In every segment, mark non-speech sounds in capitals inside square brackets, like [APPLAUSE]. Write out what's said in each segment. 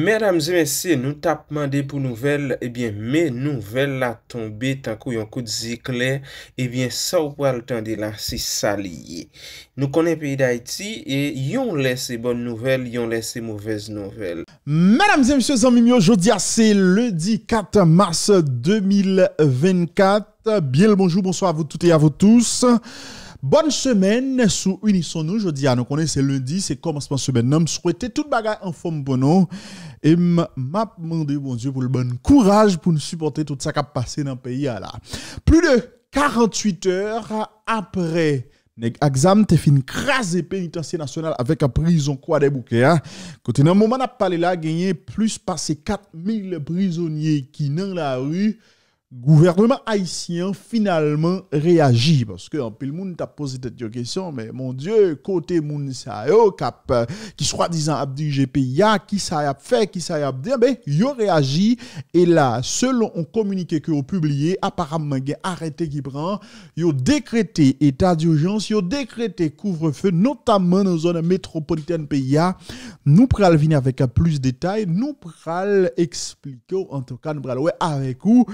Mèdames et mèsyè, nou tap mande pou nouvel, ebyen, eh mè nouvel la tombe tankou yon kout zikler, ebyen, eh sa ou pral tande la si saliye. Nou konen peyi d'Haïti, e yon lese bon nouvel, yon lese mouvez nouvel. Mèdames et mèsyè, zanmim yo, jodi a se lundi 4 mars 2024. Bien le bonjour, bonsoir a vous toutes et a vous tous. Bonne semaine sous Unisson nous. Je dis à nous connaître, c'est lundi, c'est commencement semaine. Nous souhaitons toute bagarre en forme pour nous. Et m'a demandé, bon Dieu, pour le bon courage pour nous supporter tout ça qui a passé dans le pays. Là. Plus de 48 heures après Nèg exam te fin crasé pénitencier national avec un prison quoi des bouquets. Hein? Côté dans moment n'a parlé là gagné plus passé 4000 prisonniers qui dans la rue gouvernement haïtien finalement réagit parce que en pile monde t'a posé cette question mais mon dieu côté moun sa euh, qui soi-disant a dirigé qui ça a fait qui ça a dit ben yo réagi et là selon on communiqué que ont publié apparemment gen arrêté qui prend yo décrété état d'urgence yo décrété couvre-feu notamment dans zone métropolitaine pays nous pral venir avec plus de détails nous pral expliquer en tout cas nous pral ouais avec vous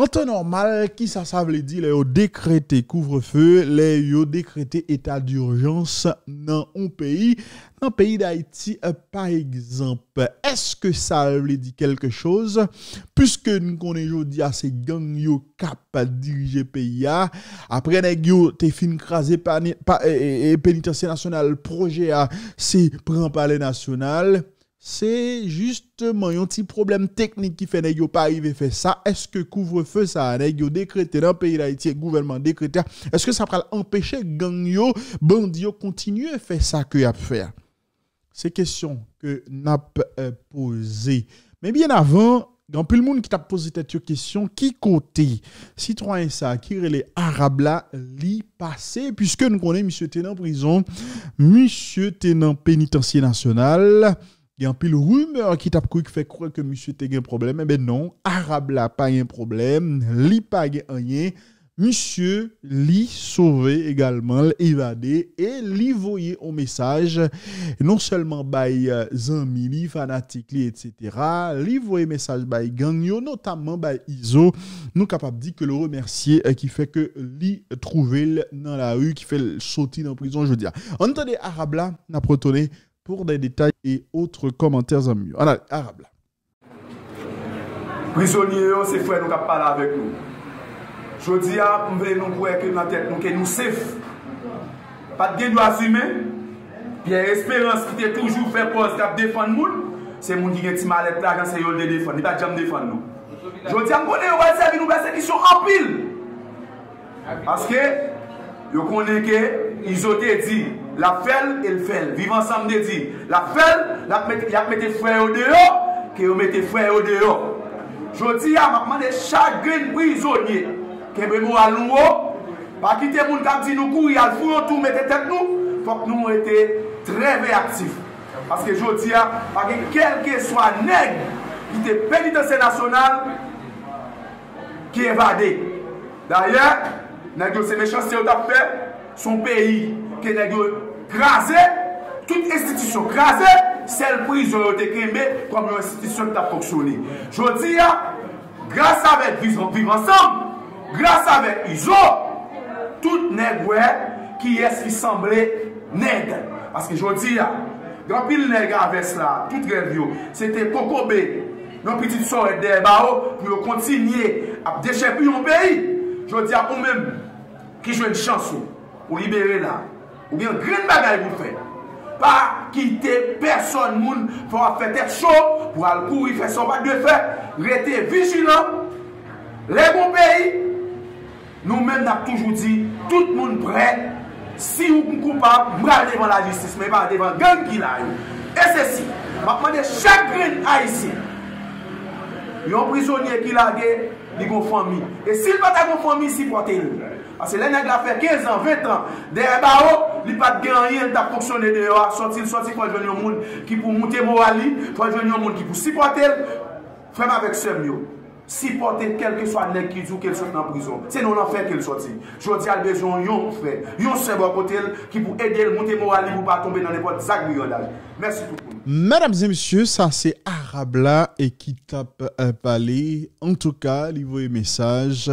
En temps normal, qui ça ça veut dire les décrété couvre-feu, les yo décrété état d'urgence dans un pays, dans le pays d'Haïti par exemple. Est-ce que ça veut dire quelque chose puisque nous connaissons aujourd'hui ces gangs yo cap diriger pays après les yo t'es fin crasé par et, eh, eh, eh, pénitentiaire national projet c'est prend palais les national. C'est justement un petit problème technique qui fait que pas arriver faire ça. Est-ce que couvre-feu ça a décrété dans le pays d'Haïti, gouvernement décrété, est-ce que ça va empêcher gang yo, bandi continuer à faire ça que a faire? C'est question que n'a euh, posé. Mais bien avant, a plus le monde qui t'a posé cette question, qui côté? Citoyen ça, qui les arabes là, li passé, puisque nous connaissons monsieur Ténan prison, monsieur Ténan pénitencier national, il y a un pile rumeur qui t'a qui fait croire que monsieur a un problème. Eh ben non, arabe là pas un problème, li pas rien. Monsieur li sauvé également, évadé et li voyé au message non seulement by zanmi li fanatique li etc. Li voyé message by gang notamment by Iso. Nous capable dire que le remercier euh, qui fait que li trouvé dans la rue qui fait sortir dans prison je veux dire. Entendez arabe là n'a pour des détails et autres commentaires en mieux. En arabe. Prisonniers, oh, c'est frère nous qui parlé avec nous. Je dis à nous nous croire que dans tête nous que nous safe. Pas de nous assumer. Pierre Espérance qui était toujours fait pause cap défendre nous. c'est moun qui est malade là quand c'est yo défendre, il pas jamais défendre nous. Je dis à connaît ouais servir nous persécution en pile. Parce que yo connaît que ils ont dit La fel el fel. Vivan samde di La fel yak mette fwe yo deyo Ke yo mette fwe yo deyo Jodi ya makman de chagrin prizonye Kebre mou al nou yo Pa kite moun kap di nou kou Yal fwo yo tou mette tet nou Fok nou ete treve aktif Paske jodi ya Pa ke kelke swa neg Ki te penitense nasyonal Ki evade Daye Neg yo se mechansi yo tap fe Son peyi ke neg yo graze, tout institisyon graze, sel prizon yo te keme kom yo institisyon ta foksyoni. Jodi ya, grase avek vizan viv ansam, grase avek izo, tout neg we ki es ki semble neg. Paske jodi ya, Granpil neg aves la, tout grev yo, se te kokobe, nan pitit sor et der ba ou, pou yo kontinye ap dechepi yon peyi. Jodi ap ou mem, ki jwen chansou, ou libere la. Ou bien green bagay pou fè. Pa kite person moun pou a fè tèt chò, pou al kou y fè son bat de fè, rete vijilant, le bon peyi, nou men nap toujou di, tout moun pre, si ou kou koupap, mral devan la jistis, men pa devan gang ki la yo. E se si, makman de chak green a yisi, yon prizonye ki la ge, li gon fami. E sil pata gon fami, si pote yon. Ase le neg la fè 15 an, 20 an, de e ba ou, il pas de rien, il a fonctionné dehors, sortir, sortir, pour jouer un monde qui pour monter moral, pour jouer un monde qui pour supporter, frère avec ce mieux. si pote kelke swa nek ki djou kel sot nan prizon. Se non fè kel soti. Jodi al bezon yon fè. Yon se bo kote el ki pou ede el monte morali pou pa tombe nan epot zak milyonaj. Mersi tout pou. Mesdames et messieurs, ça c'est Arabla et qui tape un palais. En tout cas, il voit message.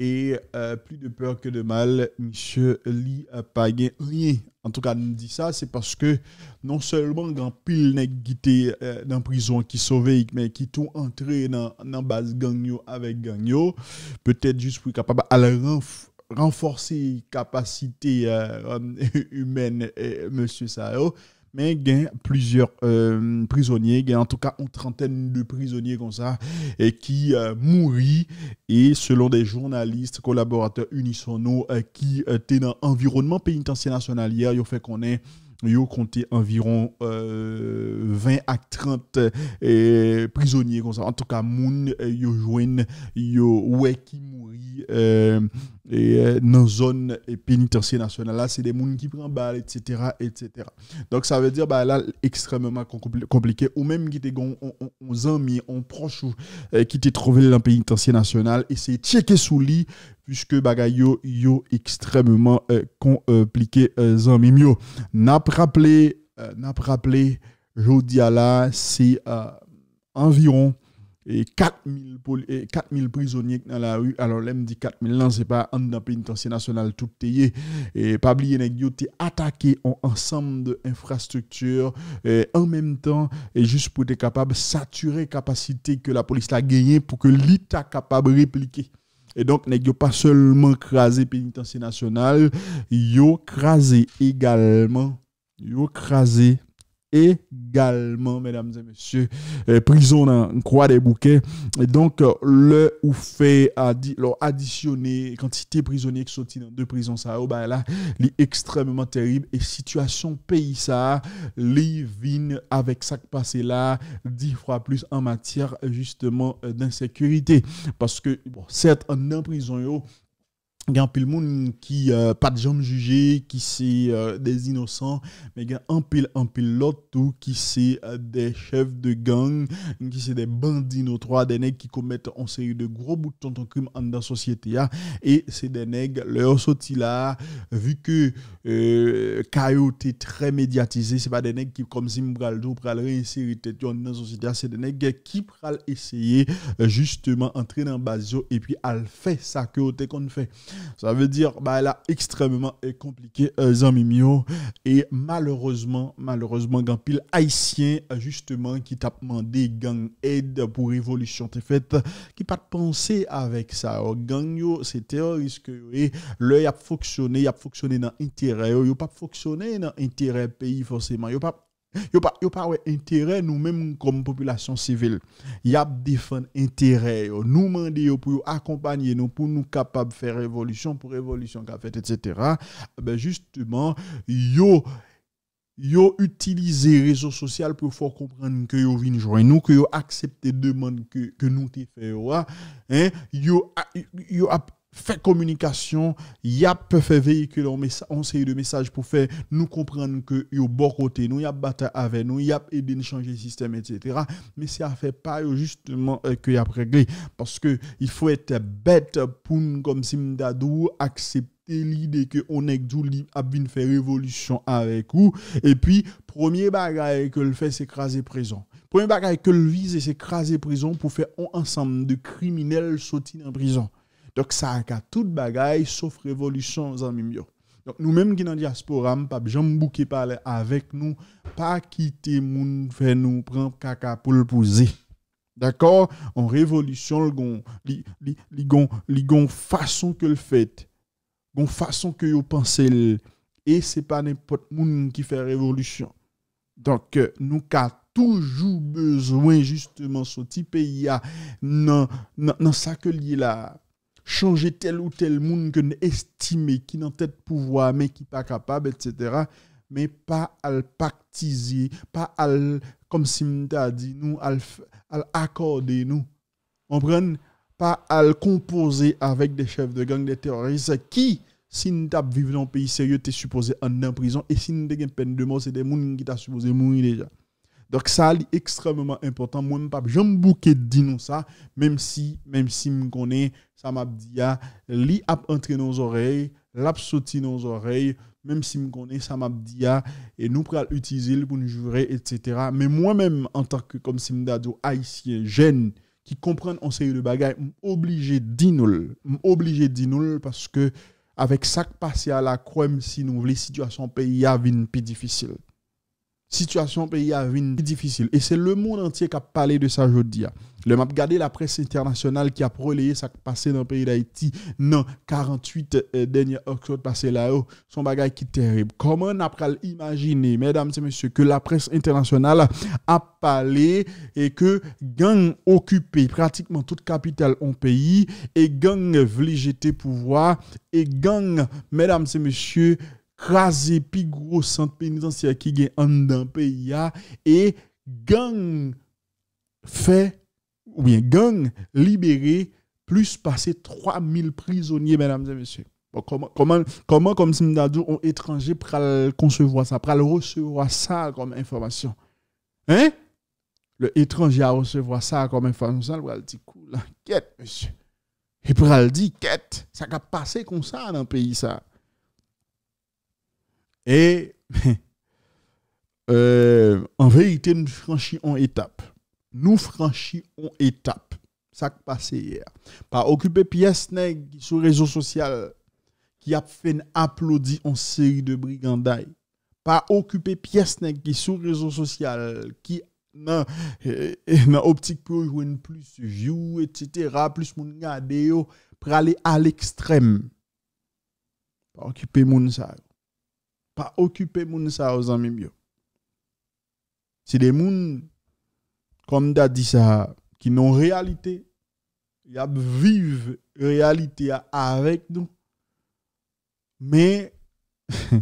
Et euh, plus de peur que de mal, monsieur Li a pas rien. En tout cas, nous dit ça, c'est parce que non seulement grand pile nèg qui euh, dans prison qui sauvé mais qui tout entré dans dans base gang avec gang peut-être juste pour capable à renforcer capacité euh, [LAUGHS] humaine monsieur Sao mais il y a plusieurs euh, prisonniers, en tout cas une trentaine de prisonniers comme ça, qui euh, et selon des journalistes, collaborateurs unisono, euh, qui euh, étaient dans l'environnement pénitentiaire national hier, ils ont fait qu'on est ont compté environ 20 à 30 prisonniers comme ça. En tout cas, moun yo joignent yo ouais qui mourit et euh, dans zone pénitentiaire nationale. Là c'est des gens qui prennent balle etc etc donc ça veut dire bah là extrêmement compliqué. Ou même qui étaient on amis on proche euh, qui étaient trouvé dans pénitentiaire national et c'est checker sous lit puisque bagay yo, yo extrêmement euh, compliqué euh, zanmi yo. Nap rappelé, euh, nap rappelé, jodi ala, c'est euh, environ eh, 4000, 4000 eh, prisonniers dans la rue. Alors, l'aime dit 4000 non, c'est pas un dans pénitencier national tout est Et pas oublier nèg yo attaqué en ensemble d'infrastructures euh, en même temps et juste pour être capable de saturer capacité que la police a gagné pour que l'État capable de répliquer. Et donc, n'est pas seulement crasé pénitentiaire national, yo crasé également, yo crasé également, mesdames et messieurs, euh, prison dans Croix des Bouquets. Et donc, euh, le ou fait additionner quantité prisonniers qui sont dans deux prisons, ça, bah, là, est extrêmement terrible. Et situation pays, ça, vins avec ça qui passe là, dix fois plus en matière, justement, euh, d'insécurité. Parce que, bon, certes, en prison, yo, Il y a un pile monde qui euh, pas de jambes jugées, qui c'est euh, des innocents, mais il y a un pile un pile l'autre tout qui c'est euh, des chefs de gang, qui c'est des bandits nos trois des nègres qui commettent une série de gros bouts de ton crime dans la société et c'est des nègres leur sorti là vu que euh, est très médiatisé, c'est pas des nègres qui comme Zimbraldo pral réinsérer tête dans la société, c'est des nègres qui pral essayer euh, justement entrer dans base et puis al fait ça que qu'on fait. Ça veut dire, bah, elle a extrêmement euh, compliqué, euh, Zamimio. Et malheureusement, malheureusement, grand pile haïtien, euh, justement, qui t'a demandé gang aide pour révolution t'es faite, qui pas de penser avec ça. Oh, gang, yo, c'est terroriste que, l'œil a fonctionné, il a fonctionné dans l'intérêt, il a pas fonctionné dans l'intérêt pays, forcément, il a pas Yo pas yo pas intérêt nous mêmes comme population civile. Y a défendre intérêt nous demander pour accompagner nous pour nous capable faire révolution pour révolution qu'a fait etc. Ben justement yo yo utiliser réseaux sociaux pour comprendre que yo vinn joindre nous que yo accepter demande que que nous te fait hein yo yo fait communication, y a peut faire véhiculer un série de messages pour faire nous comprendre que yo bon côté nous, y a avec nous, y a aidé à changer le système, etc. Mais ça fait pas justement euh, que y a réglé. Parce que il faut être bête pour nous, comme si m'dadou, accepter l'idée que on est a fait révolution avec vous. Et puis, premier bagage que le fait, c'est écraser prison. Premier bagage que le vise, c'est écraser prison pour faire un ensemble de criminels sortir en prison. Dok sa a ka tout bagay, sauf revolusyon zanmim yo. Donk nou menm ki nan diaspora, mpap jom bouke pale avek nou, pa kite moun fe nou pran kaka pou l'pouze. D'akor? An revolusyon l'gon, li, li, li, gon, li gon fason ke l'fet, gon fason ke yo panse l, e se pa nepot moun ki fe revolusyon. Donk euh, nou ka toujou bezwen justeman sou ti peya nan, nan, nan sa ke li la changer tel ou tel monde que estimons qui n'a tête pouvoir mais qui pas capable etc mais pas à pactiser pas à comme si m'ta dit nous à accorder nous. On prend pas à composer avec des chefs de gang des terroristes qui si nous t'a vivre dans un pays sérieux t'es supposé en prison et si nous avons peine de mort c'est des gens qui t'a supposé mourir déjà Donc ça, c'est extrêmement important. Moi, je pas jamais bouquet de dire ça, même si, même si je connais, ça m'a dit, li a entré nos oreilles, l'a sauté nos oreilles, même si je connais, ça m'a dit, et nous pourrons l'utiliser pour nous jurer, etc. Mais moi-même, en tant que, comme Simdado, haïtien, jeune, qui comprennent en série de bagages, obligé de d'inul, obligé de d'inul parce que avec ça qui passe à la croix, si nous voulons, la situation pays a plus difficile. Situation pays a plus difficile. Et c'est le monde entier qui a parlé de ça aujourd'hui. Le m'a regardé la presse internationale qui a relayé ça qui passé dans le pays d'Haïti non 48 euh, octobre passé là-haut. Son bagage qui est terrible. Comment on a imaginer, mesdames et messieurs, que la presse internationale a parlé et que gang occupé pratiquement toute capitale en pays et gang voulait jeter pouvoir et gang, mesdames et messieurs, crasé plus gros centre pénitentiaire qui est en dans pays et gang fait ou bien gang libéré plus passé 3000 prisonniers mesdames et messieurs comment, comment, comment, comme si un étranger pour concevoir ça, pour recevoir ça comme information? Hein? Le étranger a recevoir ça comme information, va dire cool, quête, monsieur. Et le dire, quête, ça a passé comme ça dans le pays, ça. Et [LAUGHS] euh, en vérité, nous franchissons une étape. Nous franchissons une étape. Ça qui passé hier. Par occuper pièce sur le réseau social qui a fait applaudir en série de brigandailles. Par occuper pièce qui sur le réseau social qui nan, [LAUGHS] nan optik pou jwen plus view, etc., plus moun gade yo, prale al ekstrem. Pa okipe moun sa yo. Pas occuper moun sa aux amis C'est des moun comme d'a dit ça qui n'ont réalité, a vivre réalité avec nous. Mais [LAUGHS]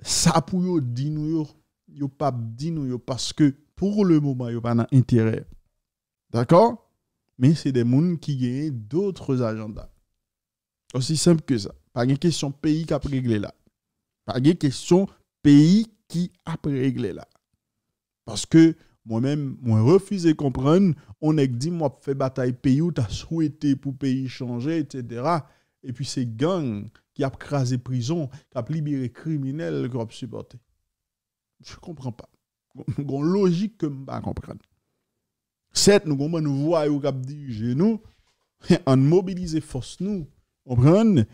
ça pour yo di nous yo, pas nous parce que pour le moment yo pas intérêt. D'accord? Mais c'est des moun qui ont d'autres agendas. Aussi simple que ça. Pas une question pays qui a réglé là. Pas de question pays qui a réglé là. Parce que moi-même, moi refusé de comprendre, on a dit, moi, fait bataille pays où tu as souhaité pour pays changer, etc. Et puis c'est gang qui a crasé prison, qui a libéré criminels qui a supporté. Je ne comprends pas. Une logique que je ne comprendre. Certes, nous avons nous voyons qui a dirigé nous, [LAUGHS] en mobiliser force nous, comprendre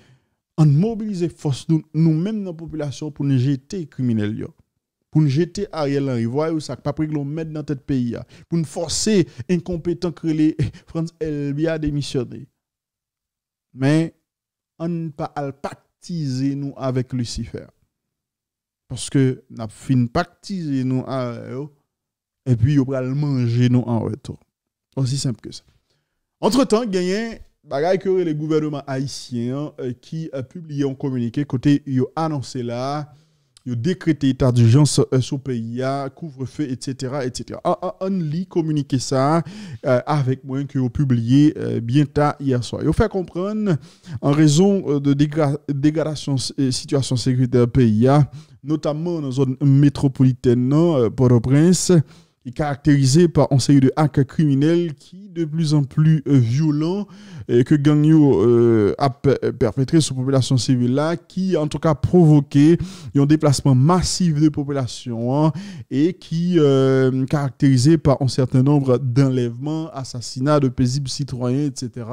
an mobilize fos nou, nou menm nan populasyon pou nou jete kriminel yo. Pou nou jete [LAUGHS] a riel an rivoy ou sak paprik lou med nan tet peyi ya. Pou nou force inkompetan krele Frans Elbia demisyonne. Men, an pa al paktize nou avek Lucifer. Paske nap fin paktize nou a yo, epi yo pral manje nou an reto. Osi semp ke sa. Entre tan, genyen bagay que les gouvernements haïtiens euh, qui a publié un communiqué côté ont annoncé là ont décrété état d'urgence euh, sur pays couvre-feu etc etc on lit communiqué ça euh, avec moi que ont publié bien tard hier soir. Ils fait comprendre en raison de dégradation situation sécuritaire pays notamment dans la zone métropolitaine Port-au-Prince est caractérisé par un série de actes criminels qui de plus en plus euh, violents que gang euh, a perpétré sur la population civile là qui en tout cas provoqué un déplacement massif de population hein, et qui euh, caractérisé par un certain nombre d'enlèvements, assassinats de paisibles citoyens, etc.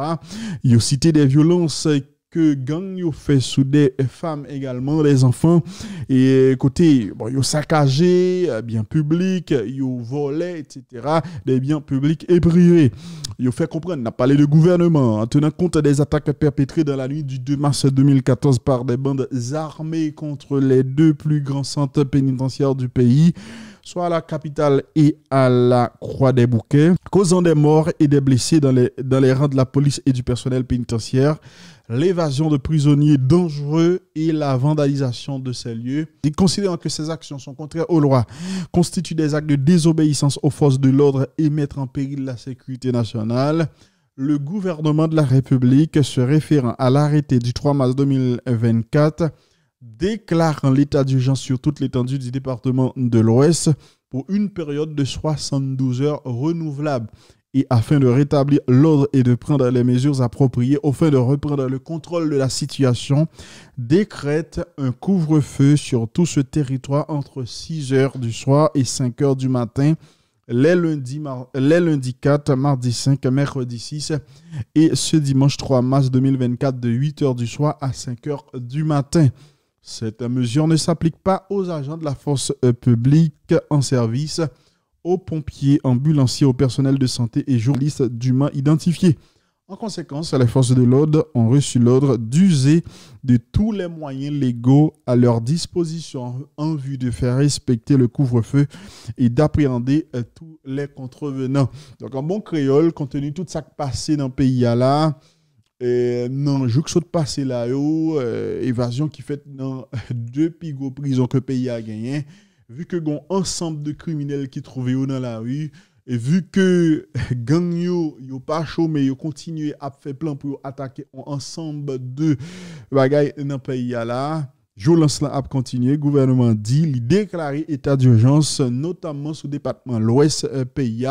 Il a cité des violences que gang fait sous des femmes également, les enfants. Et côté, bon, yo saccagé, euh, biens publics, yo volé, etc. Des biens publics et privés. Yo fait comprendre, n'a parlé de gouvernement, en tenant compte des attaques perpétrées dans la nuit du 2 mars 2014 par des bandes armées contre les deux plus grands centres pénitentiaires du pays soit à la capitale et à la Croix des Bouquets, causant des morts et des blessés dans les, dans les rangs de la police et du personnel pénitentiaire l'évasion de prisonniers dangereux et la vandalisation de ces lieux. Et considérant que ces actions sont contraires aux lois, constituent des actes de désobéissance aux forces de l'ordre et mettent en péril la sécurité nationale, le gouvernement de la République, se référant à l'arrêté du 3 mars 2024, déclarant l'état d'urgence sur toute l'étendue du département de l'Ouest, pour une période de 72 heures renouvelable et afin de rétablir l'ordre et de prendre les mesures appropriées afin de reprendre le contrôle de la situation, décrète un couvre-feu sur tout ce territoire entre 6 heures du soir et 5 heures du matin les lundis, les lundis 4, mardi 5, mercredi 6 et ce dimanche 3 mars 2024 de 8 heures du soir à 5 heures du matin. Cette mesure ne s'applique pas aux agents de la force publique en service aux pompiers, ambulanciers, au personnel de santé et journalistes d'humains identifiés. En conséquence, les forces de l'ordre ont reçu l'ordre d'user de tous les moyens légaux à leur disposition en vue de faire respecter le couvre-feu et d'appréhender euh, tous les contrevenants. Donc, en bon créole, compte tenu de tout ça qui passé dans le pays là, E, nan jouk sot pase la yo, euh, evasyon ki fet nan [LAUGHS] de pigou prison ke peyi a genyen, vu ke gon ansamb de kriminel ki trove yo nan la yu, e vu ke [LAUGHS] gang yo yo pa chome, yo kontinye ap fe plan pou yo atake ansamb de bagay nan peyi a la, là a continué. Gouvernement dit il déclaré état d'urgence notamment sous département l'ouest euh, pays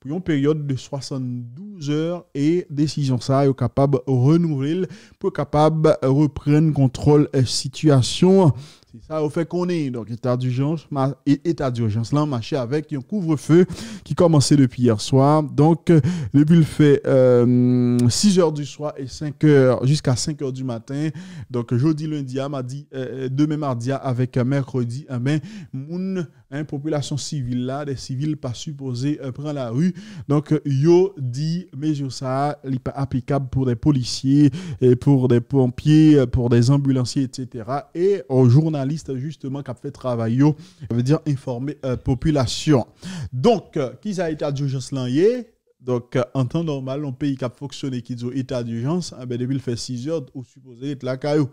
pour une période de 72 heures et décision ça est capable renouveler pour capable reprendre contrôle euh, situation c'est ça au fait qu'on est. Donc, état d'urgence, état d'urgence là, marché avec un couvre-feu qui commençait depuis hier soir. Donc, euh, le fait 6 euh, heures du soir et 5 heures jusqu'à 5 heures du matin. Donc, jeudi, lundi, mardi, euh, demain, mardi, avec mercredi, ben, moun, population civile là, des civils pas supposés prendre la rue. Donc, yo dit, mesure ça, n'est pas applicable pour des policiers, et pour des pompiers, pour des ambulanciers, etc. Et aux journalistes justement qui a fait travail, ça veut dire informer euh, population. Donc, euh, qui a état d'urgence là donc, euh, en temps normal, un pays qui a fonctionné qui dit état d'urgence, eh ben, depuis il fait 6 heures, ou supposé être la caillou.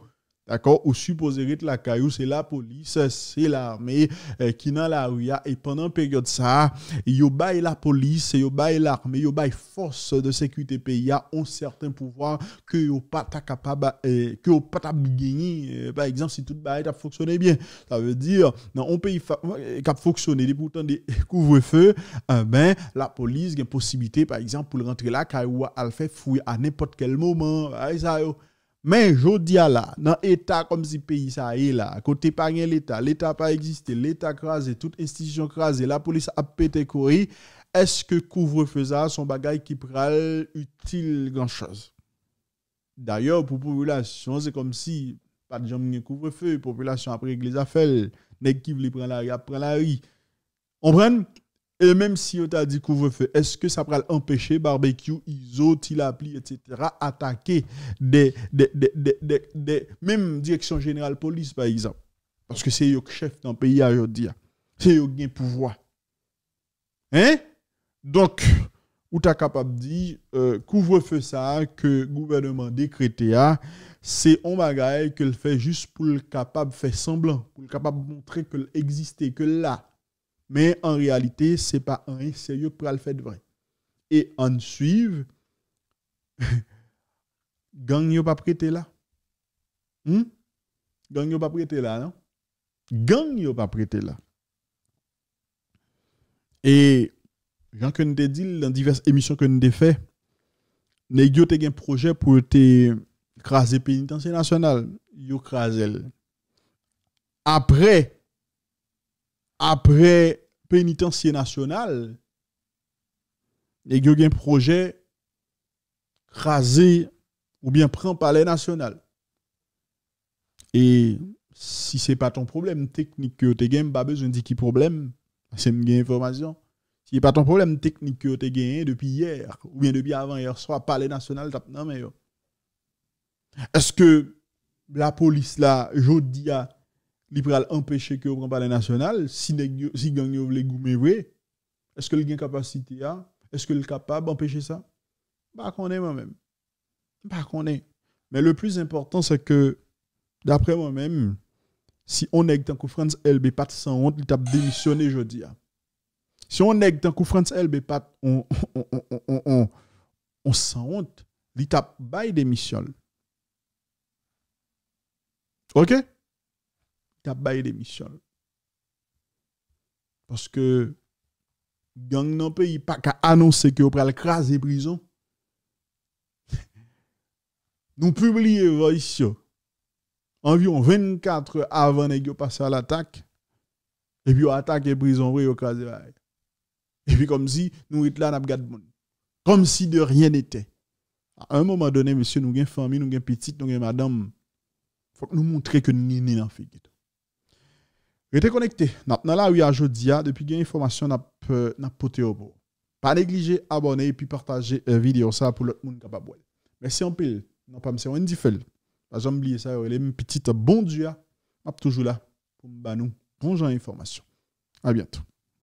D'accord? Ou supposé la caillou, c'est la police, c'est l'armée euh, qui dans la rue. Et pendant une période ça, yo bail la police, yo bail l'armée, yo bail force de sécurité pays ont certains pouvoirs que yo pas capable euh, que gagner. Euh, par exemple, si tout bail a fonctionné bien, ça veut dire dans un pays qui a fonctionné pourtant des [LAUGHS] couvre-feu, eh ben la police a une possibilité par exemple pour rentrer là caillou à faire fouiller à n'importe quel moment. Ça, mais je dis là, dans l'État comme si le pays est là, côté pas l'État, l'État pas existé, l'État crasé, toute institution crasée, la police a pété courir, est-ce que couvre-feu ça son bagage qui pral utile grand chose? D'ailleurs, pour la population, c'est comme si pas de gens couvre-feu, la population après les affaires, nèg qui veut prendre la rue, prend la rue. On prend et même si on t'a dit couvre-feu, est-ce que ça pourrait empêcher barbecue, ISO, tilapli, etc., attaquer des, des, des, des, des, même direction générale police, par exemple? Parce que c'est eux chef le pays aujourd'hui. C'est ont pouvoir. Hein? Donc, ou t'as capable de dire, euh, couvre-feu ça, que le gouvernement décrété, c'est un bagage que le fait juste pour le capable faire semblant, pour le capable montrer que l'existe, que là, mais en réalité, ce n'est pas un sérieux pour le faire de vrai. Et en suivre, [LAUGHS] gang yo pas prêté là. Hmm? Gang yo pas prêté là, non? Gang yo pas prêté là. Et, Jean que nous dit dans diverses émissions que nous avons fait, nous avons un projet pour te craser pénitentiaire national. Yo crasé. Après, après pénitencier national, il y a un projet crasé ou bien prend palais national. Et si ce n'est pas ton problème technique que tu as pas besoin de dire qui problème, c'est une information. Si n'est pas ton problème technique que tu as depuis hier, ou bien depuis avant hier soir, palais national, non mais Est-ce que la police là, je dis li pral empêcher que prend palais national si si gang yo vle goumen vrai est-ce que il a capacité à est-ce que est capable d'empêcher ça? Pas qu'on est moi-même. Pas qu'on est mais le plus important c'est que d'après moi-même si on est tant que France LB pas sans honte il t'a démissionné jeudi si on est tant que France LB pas on on on on, on, on sans honte il t'a bail démission. OK? T'a baillé démission. Parce que gang dans pays pas qu'à annoncer que va craser prison. [LAUGHS] Nous publions voici environ 24 heures avant de passer à l'attaque. Et puis on attaque les prison au craser Et puis comme si nous étions là n'a Comme si de rien n'était. À un moment donné, monsieur, nous avons famille, nous avons petite, nous avons madame. Il faut que nous montrions que nous sommes dans Restez connecté. N'a là oui aujourd'hui depuis que information n'a n'a au bout. Pas négliger abonner et puis partager la vidéo ça pour l'autre monde capable. Merci en pile. Non pas monsieur Wendy Fel. Pas jamais oublier ça les petites bon Dieu. toujours là pour nous bon genre information. À bientôt.